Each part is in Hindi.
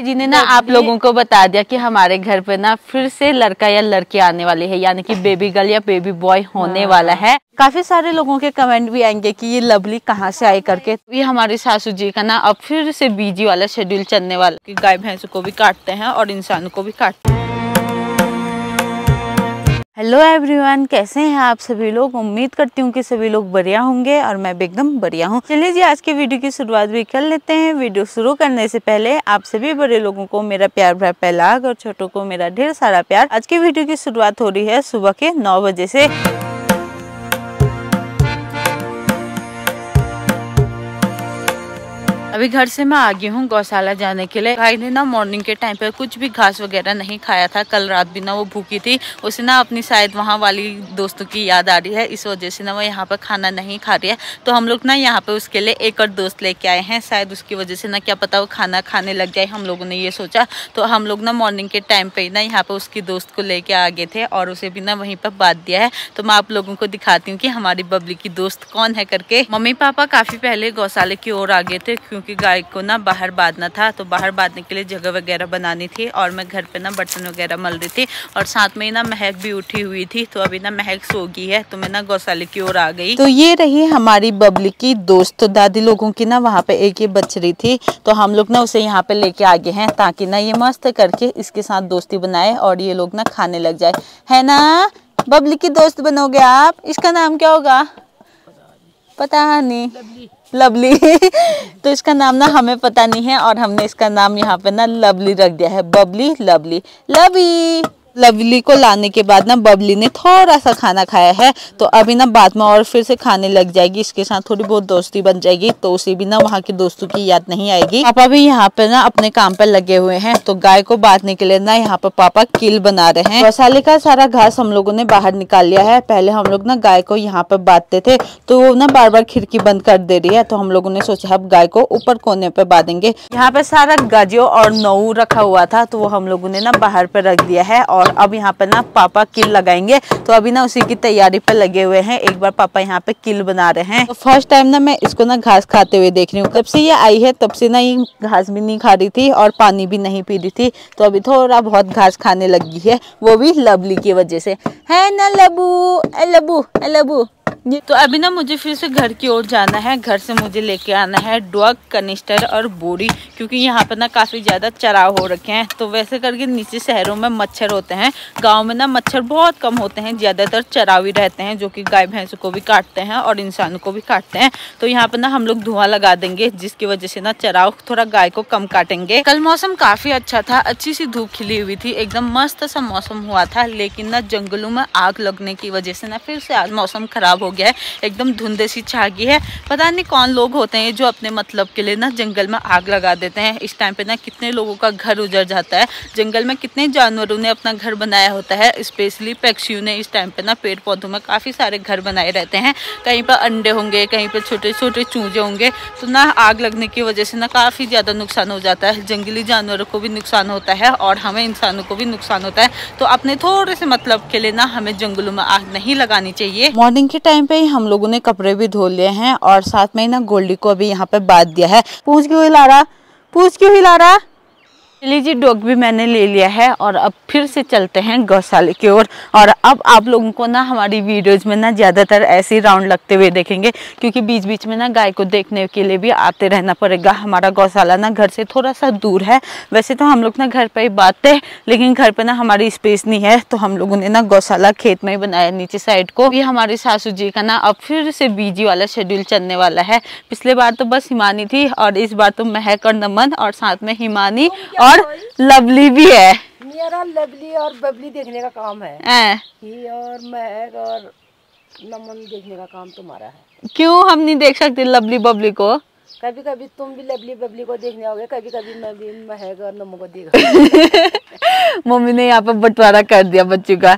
जी ने ना आप लोगों को बता दिया कि हमारे घर पे ना फिर से लड़का या लड़की आने वाली है यानी कि बेबी गर्ल या बेबी बॉय होने हाँ। वाला है। काफ़ी सारे लोगों के कमेंट भी आएँगे कि ये लवली कहाँ से आई करके। ये हमारे सासू जी का ना अब फिर से बीजी वाला शेड्यूल चलने वाला गाय भैंस को भी काटते हैं और इंसान को भी काटते हैं। हेलो एवरीवन कैसे हैं आप सभी लोग? उम्मीद करती हूँ कि सभी लोग बढ़िया होंगे और मैं भी एकदम बढ़िया हूँ। चलिए जी, आज के वीडियो की शुरुआत भी कर लेते हैं। वीडियो शुरू करने से पहले आप सभी बड़े लोगों को, मेरा प्यार भरा पहलाग और छोटों को मेरा ढेर सारा प्यार। आज की वीडियो की शुरुआत हो रही है सुबह के नौ बजे से। अभी घर से मैं आ गई हूँ गौशाला जाने के लिए। भाई ने ना मॉर्निंग के टाइम पे कुछ भी घास वगैरह नहीं खाया था। कल रात भी ना वो भूखी थी। उसे ना अपनी शायद वहाँ वाली दोस्तों की याद आ रही है। इस वजह से ना वो यहाँ पर खाना नहीं खा रही है। तो हम लोग ना यहाँ पे उसके लिए एक और दोस्त लेके आए हैं। शायद उसकी वजह से ना क्या पता वो खाना खाने लग जाए। हम लोगों ने ये सोचा। तो हम लोग ना मॉर्निंग के टाइम पे ना यहाँ पे उसकी दोस्त को लेके आ गए थे और उसे भी ना वहीं पर बात दिया है। तो मैं आप लोगों को दिखाती हूँ कि हमारी बबली की दोस्त कौन है करके। मम्मी पापा काफ़ी पहले गौशाले की ओर आ गए थे क्योंकि क्योंकि गाय को ना बाहर बांधना था तो बाहर बांधने के लिए जगह वगैरह बनानी थी और मैं घर पे ना बर्तन वगैरह मल रही थी और साथ में ही ना महक भी उठी हुई थी तो अभी ना महक सो गई है तो मैं ना गौशाले की ओर आ गई। तो ये रही हमारी बबली की दोस्त तो दादी लोगों की ना वहाँ पे एक ये बछड़ी थी तो हम लोग ना उसे यहाँ पे लेके आ गए हैं ताकि ना ये मस्त करके इसके साथ दोस्ती बनाए और ये लोग ना खाने लग जाए। है ना? बबली की दोस्त बनोगे आप? इसका नाम क्या होगा? पता नहीं। लवली। तो इसका नाम ना हमें पता नहीं है और हमने इसका नाम यहाँ पे ना लवली रख दिया है। बबली लवली। लवी लवली को लाने के बाद ना बबली ने थोड़ा सा खाना खाया है तो अभी ना बाद में और फिर से खाने लग जाएगी, इसके साथ थोड़ी बहुत दोस्ती बन जाएगी तो उसे भी ना वहाँ के दोस्तों की याद नहीं आएगी। पापा भी यहाँ पे ना अपने काम पर लगे हुए हैं तो गाय को बांधने के लिए ना यहाँ पर पापा किल बना रहे हैं। मसाले का सारा घास हम लोगों ने बाहर निकाल लिया है, पहले हम लोग ना गाय को यहाँ पर बांधते थे तो वो ना बार बार खिड़की बंद कर दे रही है तो हम लोगों ने सोचा अब गाय को ऊपर कोने पर बांधेंगे। यहाँ पे सारा गजो और नऊ रखा हुआ था तो वो हम लोगों ने ना बाहर पे रख दिया है और और अब यहाँ पर ना पापा किल लगाएँगे। तो अभी ना उसी की तैयारी पर लगे हुए हैं। एक बार पापा यहाँ पे किल बना रहे हैं। तो फ़र्स्ट टाइम ना मैं इसको ना घास खाते हुए देख रही हूँ। तब से ये आई है, तब से ना ये घास भी नहीं खा रही थी और पानी भी नहीं पी रही थी। तो अभी थोड़ा बहुत घास खाने लगी है। वो भी लवली की वजह से। है ना लबू? ए लबू? ए लबू? तो अभी ना मुझे फिर से घर की ओर जाना है। घर से मुझे लेके आना है डॉग कनिस्टर और बोरी, क्योंकि यहाँ पर ना काफ़ी ज़्यादा चराव हो रखे हैं। तो वैसे करके नीचे शहरों में मच्छर होते हैं। गाँव में ना मच्छर बहुत कम होते हैं, ज़्यादातर चरावी रहते हैं, जो की गाय भैंस को भी काटते हैं और इंसान को भी काटते हैं। तो यहाँ पर ना हम लोग धुआँ लगा देंगे, जिसकी वजह से ना चराव थोड़ा गाय को कम काटेंगे। कल मौसम काफ़ी अच्छा था, अच्छी सी धूप खिली हुई थी, एकदम मस्त सा मौसम हुआ था, लेकिन ना जंगलों में आग लगने की वजह से ना फिर से आज मौसम खराब हो गया है, एकदम धुंधे सी छा गई है। पता नहीं कौन लोग होते हैं जो अपने मतलब के लिए ना जंगल में आग लगा देते हैं। इस टाइम पे ना कितने लोगों का घर उजर जाता है। जंगल में कितने जानवरों ने अपना घर बनाया होता है। स्पेशली पक्षियों ने इस टाइम पे ना पेड़ पौधों में काफ़ी सारे घर बनाए रहते हैं। कहीं पर अंडे होंगे, कहीं पर छोटे छोटे चूजे होंगे। तो ना आग लगने की वजह से ना काफ़ी ज़्यादा नुकसान हो जाता है। जंगली जानवरों को भी नुकसान होता है और हमें इंसानों को भी नुकसान होता है। तो अपने थोड़े से मतलब के लिए ना हमें जंगलों में आग नहीं लगानी चाहिए। मॉर्निंग के टाइम टाइम पे ही हम लोगों ने कपड़े भी धो लिए हैं और साथ में ही ना गोल्डी को अभी यहाँ पे बाँध दिया है। पूछ क्यों हिला रहा पूछ क्यों हिला रहा लीजिए डॉग भी मैंने ले लिया है और अब फिर से चलते हैं गौशाले की ओर। और, और अब आप लोगों को ना हमारी वीडियोज़ में ना ज़्यादातर ऐसे राउंड लगते हुए देखेंगे क्योंकि बीच बीच में ना गाय को देखने के लिए भी आते रहना पड़ेगा। हमारा गौशाला ना घर से थोड़ा सा दूर है। वैसे तो हम लोग ना घर पर ही बात है लेकिन घर पर ना हमारी स्पेस नहीं है तो हम लोगों ने ना गौशाला खेत में ही बनाया नीचे साइड को। ये हमारे सासू जी का ना अब फिर से बीजी वाला शेड्यूल चलने वाला है। पिछले बार तो बस हिमानी थी और इस बार तो महक और नमन और साथ में हिमानी तो और और लवली भी है। मेरा लवली और बबली देखने का काम है। ही और महक और नमन देखने का काम तुम्हारा है। क्यों हम नहीं देख सकते लवली बबली को? कभी कभी तुम भी लवली बबली को देखने आओगे कभी कभी मैं भी महक और नमन को देख मम्मी ने यहाँ पर बंटवारा कर दिया बच्चों का।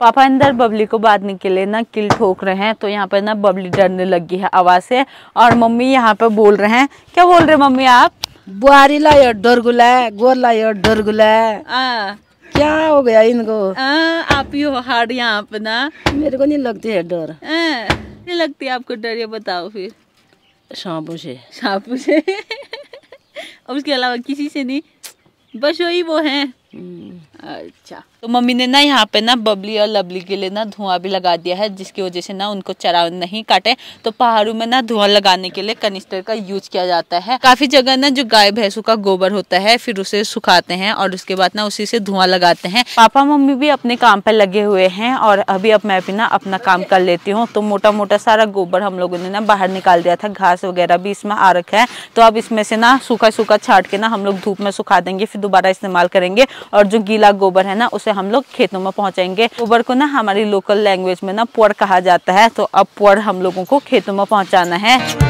पापा अंदर बबली को बाद के लिए ना किल ठोक रहे हैं तो यहाँ पर ना बबली डरने लगी है आवाज़ से और मम्मी यहाँ पर बोल रहे हैं। क्या बोल रहे मम्मी आप? बुआरी लाए डर गुलाय गोर ला डर गुलाय क्या हो गया इनको? आ, आप ही हो हार्ड यहाँ पे ना। मेरे को नहीं लगती है डर। नहीं लगती आपको डर ये बताओ फिर। सांपू से। सांपू से? और उसके अलावा किसी से नहीं। बस वही वो हैं। अच्छा। तो मम्मी ने ना यहाँ पे ना बबली और लवली के लिए ना धुआँ भी लगा दिया है, जिसकी वजह से ना उनको चरा नहीं काटे। तो पहाड़ों में ना धुआँ लगाने के लिए कनिस्टर का यूज़ किया जाता है। काफ़ी जगह ना जो गाय, भैंसों का गोबर होता है, फिर उसे सुखाते हैं और उसके बाद ना उसी से धुआँ लगाते हैं। पापा, मम्मी भी अपने काम पर लगे हुए हैं और अभी अब मैं भी ना अपना काम कर लेती हूँ। तो मोटा मोटा सारा गोबर हम लोगों ने ना बाहर निकाल दिया था, घास वगैरह भी इसमें आ रखा है। तो अब इसमें से ना सूखा सूखा छाट के ना हम लोग धूप में सुखा देंगे, फिर दोबारा इस्तेमाल करेंगे। और जो गीला गोबर है ना, उसे हम लोग खेतों में पहुंचाएँगे। गोबर को ना हमारी लोकल लैंग्वेज में ना पुअर कहा जाता है तो अब पुअर हम लोगों को खेतों में पहुंचाना है।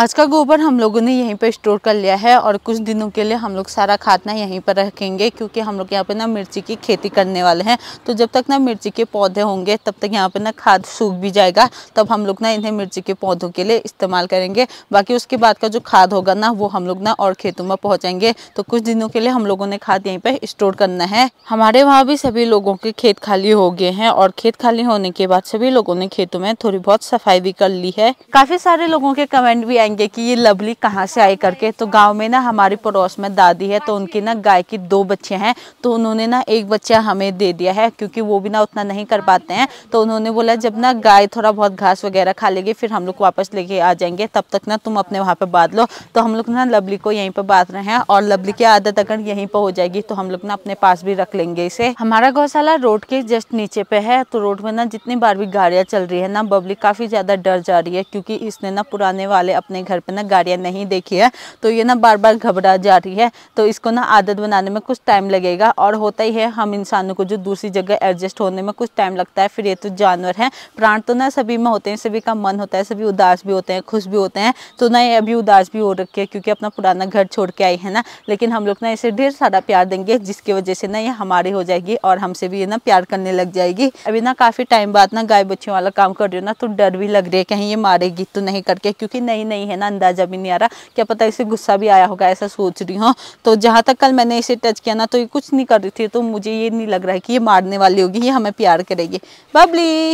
आज का गोबर हम लोगों ने यहीं पे स्टोर कर लिया है और कुछ दिनों के लिए हम लोग सारा खाद ना यहीं पर रखेंगे क्योंकि हम लोग यहाँ पे ना मिर्ची की खेती करने वाले हैं। तो जब तक ना मिर्ची के पौधे होंगे, तब तक यहाँ पे ना खाद सूख भी जाएगा। तब हम लोग ना इन्हें मिर्ची के पौधों के लिए इस्तेमाल करेंगे। बाकी उसके बाद का जो खाद होगा ना, वो हम लोग ना और खेतों में पहुँचाएँगे। तो कुछ दिनों के लिए हम लोगों ने खाद यहीं पर स्टोर करना है। हमारे वहाँ भी सभी लोगों के खेत खाली हो गए हैं और खेत खाली होने के बाद सभी लोगों ने खेतों में थोड़ी बहुत सफ़ाई भी कर ली है। काफ़ी सारे लोगों के कमेंट भी आएँगे कि ये लवली कहाँ से आई करके। तो गाँव में ना हमारी पड़ोस में दादी है तो उनकी ना गाय की दो बच्चे हैं तो उन्होंने ना एक बच्चा हमें दे दिया है, क्योंकि वो भी ना उतना नहीं कर पाते हैं। तो उन्होंने बोला, जब ना गाय थोड़ा बहुत घास वगैरह खा लेगी, फिर हम लोग वापस लेके आ जाएँगे, तब तक ना तुम अपने वहाँ पे बाँध लो। तो हम लोग ना लवली को यहीं पर बाँध रहे हैं, और लवली की आदत अगर यहीं पर हो जाएगी तो हम लोग ना अपने पास भी रख लेंगे इसे। हमारा गौशाला रोड के जस्ट नीचे पे है तो रोड में ना जितनी बार भी गाड़ियाँ चल रही है ना, बबली काफ़ी ज़्यादा डर जा रही है, क्योंकि इसने ना पुराने वाले अपने घर पर ना गाड़ियाँ नहीं देखी है तो ये ना बार बार घबरा जा रही है तो इसको ना आदत बनाने में कुछ टाइम लगेगा और होता ही है, हम इंसानों को जो दूसरी जगह एडजस्ट होने में कुछ टाइम लगता है, फिर ये तो जानवर हैं, प्राण तो ना सभी में होते हैं, सभी का मन होता है, सभी उदास भी होते हैं, खुश भी होते हैं तो ना ये अभी उदास भी हो रखे है क्योंकि अपना पुराना घर छोड़ के आई है ना, लेकिन हम लोग ना इसे ढेर सारा प्यार देंगे, जिसकी वजह से ना ये हमारी हो जाएगी और हमसे भी ये ना प्यार करने लग जाएगी। अभी ना काफ़ी टाइम बाद ना गाय बच्चों वाला काम कर रही हो ना तो डर भी लग रही है, कहीं ये मारेगी तो नहीं करके, क्योंकि नई नई है ना अंदाज़ा भी नहीं आ रहा। क्या पता इसे गुस्सा भी आया होगा, ऐसा सोच रही हूँ। तो जहाँ तक कल मैंने इसे टच किया ना तो ये कुछ नहीं कर रही थी। तो मुझे ये नहीं लग रहा है कि ये मारने वाली होगी, ये हमें प्यार करेगी। बबली,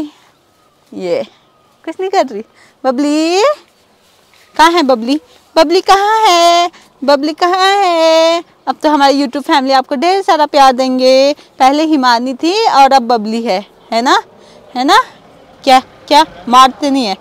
ये कुछ नहीं कर रही। बबली, कहाँ है बबली? बबली कहाँ है? बबली कहाँ है? अब तो हमारी यूट्यूब फैमिली आपको ढेर सारा प्यार देंगे। पहले हिमानी थी और अब बबली है। है ना? है ना? क्या? क्या? मारते नहीं है।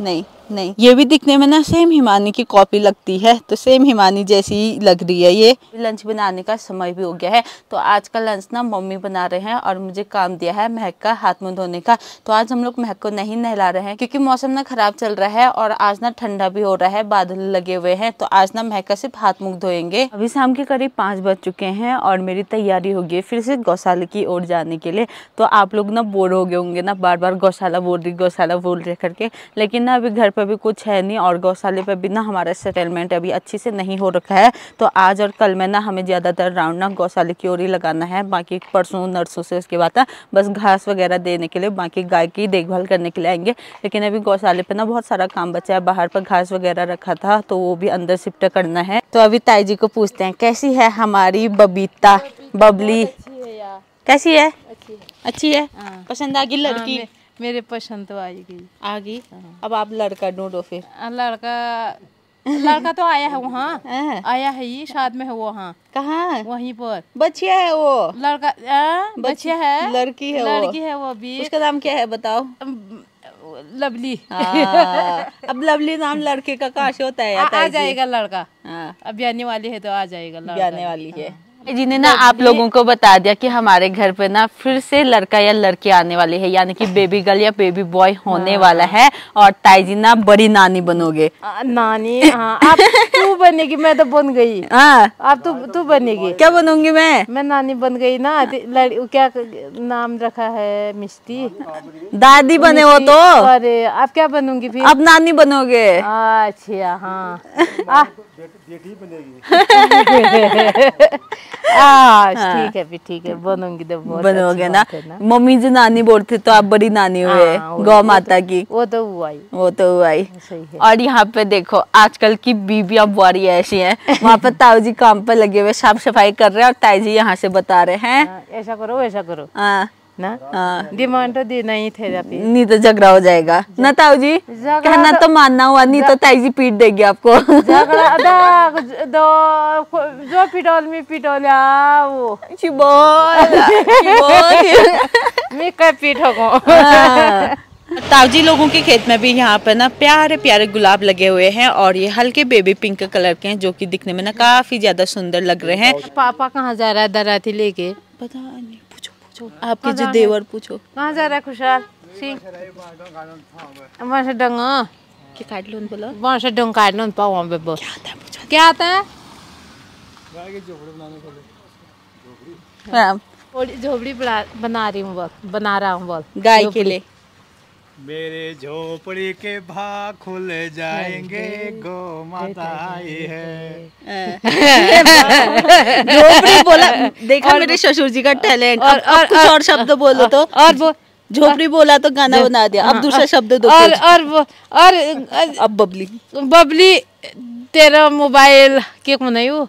नहीं। नहीं। ये भी दिखने में ना सेम हिमानी की कॉपी लगती है तो सेम हिमानी जैसी ही लग रही है ये। लंच बनाने का समय भी हो गया है तो आज का लंच ना मम्मी बना रहे हैं और मुझे काम दिया है महक का हाथ मुँह धोने का। तो आज हम लोग महक को नहीं नहला रहे हैं क्योंकि मौसम ना खराब चल रहा है और आज ना ठंडा भी हो रहा है बादल लगे हुए हैं तो आज ना महक का सिर्फ़ हाथ मुँह धोएँगे। अभी शाम के करीब पाँच बज चुके हैं और मेरी तैयारी होगी है फिर से गौशाला की ओर जाने के लिए। तो आप लोग ना बोर हो गए होंगे ना बार बार गौशाला बोल रही गौशाला बोल रहे करके लेकिन ना अभी घर पर भी कुछ है नहीं और गौशाले पर भी ना हमारा सेटलमेंट अभी अच्छी से नहीं हो रखा है। तो आज और कल में ना हमें ज़्यादातर राउंड ना गौशाले की ओर ही लगाना है बाकी परसों नर्सों से उसके बाद ना बस घास वगैरह देने के लिए बाकी गाय की देखभाल करने के लिए आएँगे। लेकिन अभी गौशाले पे ना बहुत सारा काम बचा है बाहर पर घास वगैरह रखा था तो वो भी अंदर शिफ्ट करना है। तो अभी ताई जी को पूछते हैं कैसी है हमारी बबीता बबली? कैसी है? अच्छी है। पसंद आ गई लड़की? मे- मेरे पसंद तो आएगी आ गई? अब आप लड़का ढूंढो फिर। लड़का लड़का तो आया है वहाँ। आया है ये साथ में है वो वहाँ। कहाँ? वहीं पर। बच्चिया है वो। लड़का आ, बच्चा है। लड़की है लड़की है वो भी उसका नाम क्या है बताओ? लवली। हाँ, अब लवली नाम लड़के का काश होता है आ, आ जाएगा लड़का। हाँ। अब आने वाली है तो आ जाएगा लड़का। ब्याने वाली है। जी ने ना आप लोगों को बता दिया कि हमारे घर पे ना फिर से लड़का या लड़की आने वाली है यानी कि बेबी गर्ल या बेबी बॉय होने वाला है और ताई जी ना बड़ी नानी बनोगे। आ, नानी हाँ अब तू बनेगी मैं तो बन गई। हाँ। अब तू तू बनेगी। क्या बनूँगी मैं? मैं नानी बन गई ना ते- लड़ी क्या नाम रखा है मिस्टी दादी बने वो तो। अरे आप क्या बनूँगी फिर? अब नानी बनोगे। अच्छा हाँ। आ, ठीक है फिर ठीक है बनूँगी तो बहुत बनोगे ना। है मम्मी जो नानी बोलते तो आप बड़ी नानी हुए हाँ, गौ माता की। वो तो हुआ ही। वो तो हुआ ही। सही है। और यहाँ पे देखो आजकल की बीबियाँ बुआरी ऐसी हैं। वहाँ पे ताऊ जी काम पर लगे हुए साफ़ सफ़ाई कर रहे हैं और ताई जी यहाँ से बता रहे हैं। हाँ, ऐसा करो वैसा करो। हाँ, ना? हाँ। डिमांड तो देना ही थेरापी नहीं तो झगड़ा हो जाएगा। ना ताऊ जी कहना तो मानना हुआ नहीं तो ताई जी पीट देगी आपको। झगड़ा दो जो पिटोल मी पिटोल्या वो बोल मी काय पिठो को तावजी लोगों के खेत में भी यहाँ पर ना प्यारे प्यारे गुलाब लगे हुए हैं और ये हल्के बेबी पिंक कलर के हैं जो कि दिखने में ना काफ़ी ज़्यादा सुंदर लग रहे हैं। पापा कहाँ जा रहा है दराती लेके? पता नहीं। पूछो। आपके जो देवर पूछो। कहाँ जा रहा है खुशहाल? सिंह वहाँ से डंग क्या काट लो बोलो। वहाँ से डंग काटना पाओ वहाँ पे बस। क्या आता है। हाँ, थोड़ी झोपड़ी बना बना रही हूँ बोल बना रहा हूँ बोल गाय के लिए। मेरे झोपड़ी के भाग खुल जाएँगे गो माता आई है। झोपड़ी बोला देखा मेरे ससुर जी का टैलेंट। और, और, कुछ और शब्द बोलो तो। और वो झोपड़ी बोला तो गाना बना दिया। अब दूसरा शब्द दो और और वो और अब बबली। बबली तेरा मोबाइल के को नहीं हो